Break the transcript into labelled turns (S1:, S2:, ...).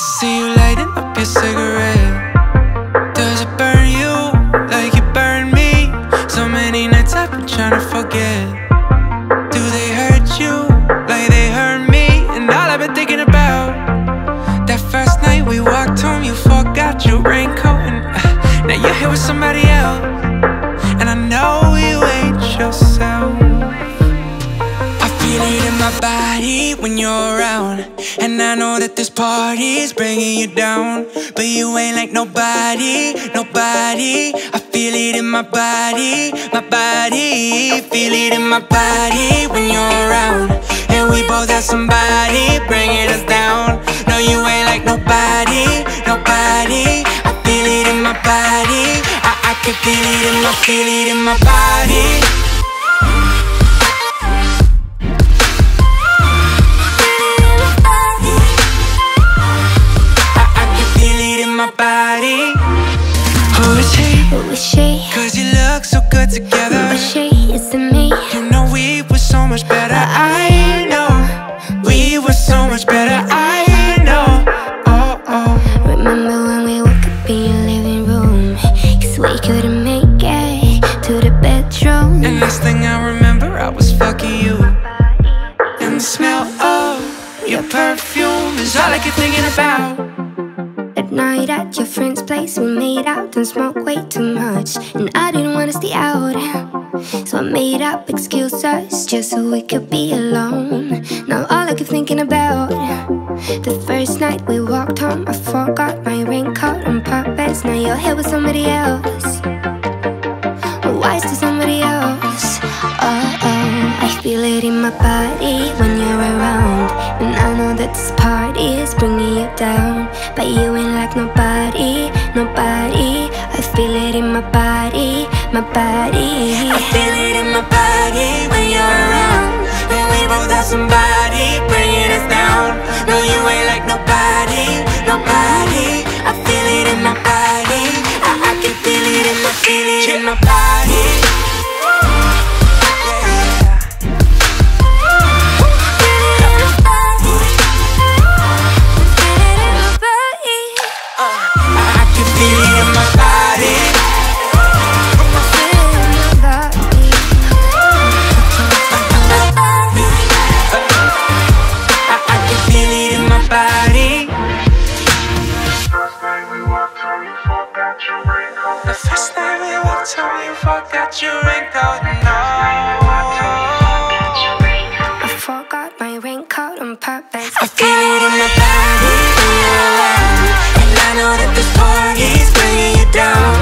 S1: see you lighting up your cigarette. Does it burn you like it burned me? So many nights I've been trying to forget. Do they hurt you like they hurt me? And all I've been thinking about that first night we walked home, you forgot your raincoat, and uh, now you're here with somebody else. And I know you ain't yourself. Body when you're around. And I know that this party's bringing you down. But you ain't like nobody, nobody. I feel it in my body, my body. Feel it in my body when you're around. And we both have somebody bringing us down. No, you ain't like nobody, nobody. I feel it in my body. I, I can feel it in my, feel it in my body. Much better. I know we were so much better. I know. Oh oh.
S2: Remember when we woke up in your living room? Cause we couldn't make it to the bedroom. And
S1: last thing I remember, I was fucking you. And the smell of your perfume is all I keep thinking about.
S2: Night at your friend's place, we made out and smoked way too much. And I didn't wanna stay out. So I made up excuses just so we could be alone. Now all I keep thinking about the first night we walked home, I forgot my raincoat on purpose. Now you're here with somebody else. Why is there somebody else? Oh oh, I feel it in my body when you're around, and I know that this party is bringing you down. But you ain't like nobody, nobody. I feel it in my body, my body. I
S1: feel it in my body. you
S2: I forgot my raincoat on purpose. I
S1: feel it in my body, And I know that this party's bringing you down.